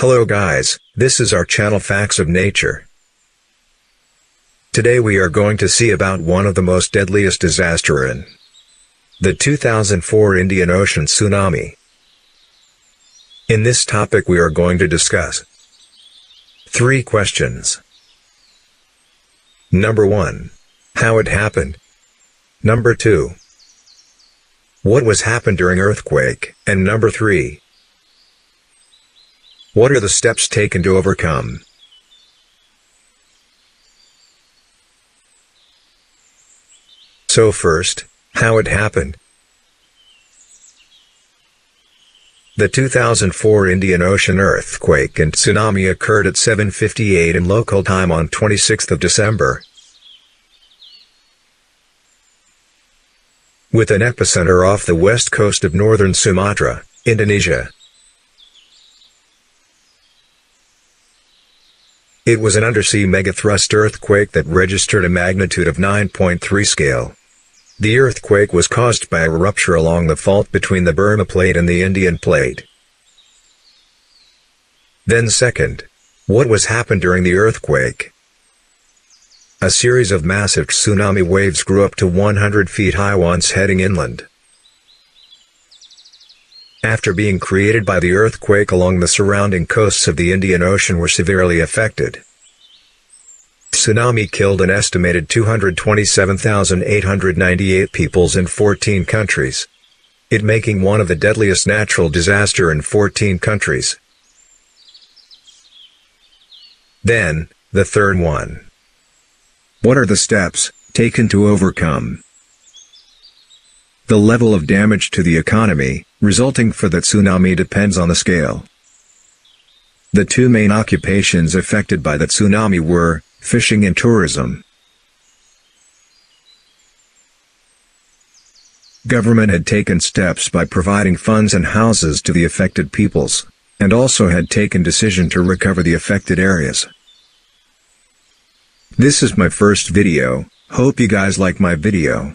Hello guys, this is our channel Facts of Nature. Today we are going to see about one of the most deadliest disaster in the 2004 Indian Ocean Tsunami. In this topic we are going to discuss three questions. Number 1. How it happened. Number 2. What was happened during earthquake? And number 3. What are the steps taken to overcome? So first, how it happened. The 2004 Indian Ocean earthquake and tsunami occurred at 7.58 in local time on 26 December. With an epicenter off the west coast of northern Sumatra, Indonesia. It was an undersea megathrust earthquake that registered a magnitude of 9.3 scale. The earthquake was caused by a rupture along the fault between the Burma Plate and the Indian Plate. Then second, what was happened during the earthquake? A series of massive tsunami waves grew up to 100 feet high once heading inland. After being created by the earthquake along the surrounding coasts of the Indian Ocean were severely affected. Tsunami killed an estimated 227,898 peoples in 14 countries. It making one of the deadliest natural disaster in 14 countries. Then, the third one. What are the steps taken to overcome? The level of damage to the economy, resulting for the tsunami depends on the scale. The two main occupations affected by the tsunami were, fishing and tourism. Government had taken steps by providing funds and houses to the affected peoples, and also had taken decision to recover the affected areas. This is my first video, hope you guys like my video.